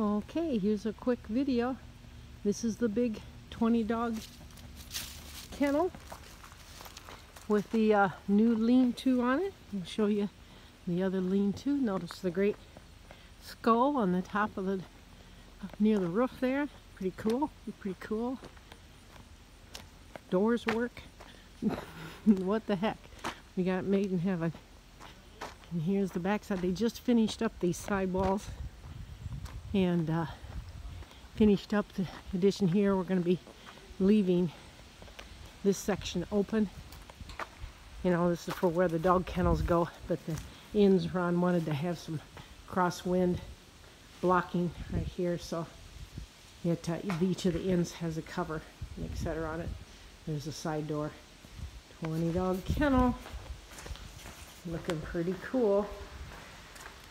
Okay, here's a quick video. This is the big 20 dog kennel with the uh, new lean-to on it. I'll show you the other lean-to. Notice the great skull on the top of the near the roof there. Pretty cool. Pretty cool. Doors work. what the heck? We got it made in heaven. And here's the backside. They just finished up these sidewalls and uh, finished up the addition here. We're going to be leaving this section open. You know, this is for where the dog kennels go, but the inns, Ron wanted to have some crosswind blocking right here, so it, uh, each of the inns has a cover, etc. on it. There's a side door. 20 dog kennel. Looking pretty cool.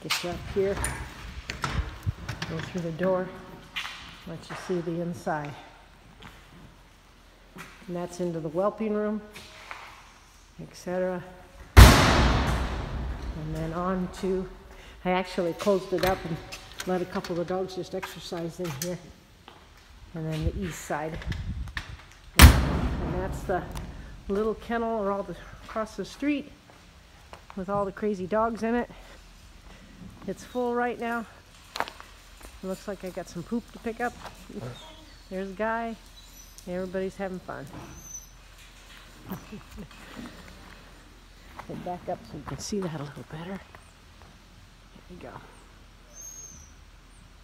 Get you up here. Go through the door. Let you see the inside. And that's into the whelping room, etc. And then on to, I actually closed it up and let a couple of dogs just exercise in here. And then the east side. And that's the little kennel or all the, across the street with all the crazy dogs in it. It's full right now. Looks like I got some poop to pick up. There's a guy. Everybody's having fun. Head back up so you can see that a little better. There we go.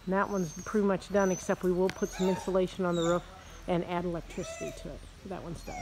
And that one's pretty much done except we will put some insulation on the roof and add electricity to it. So that one's done.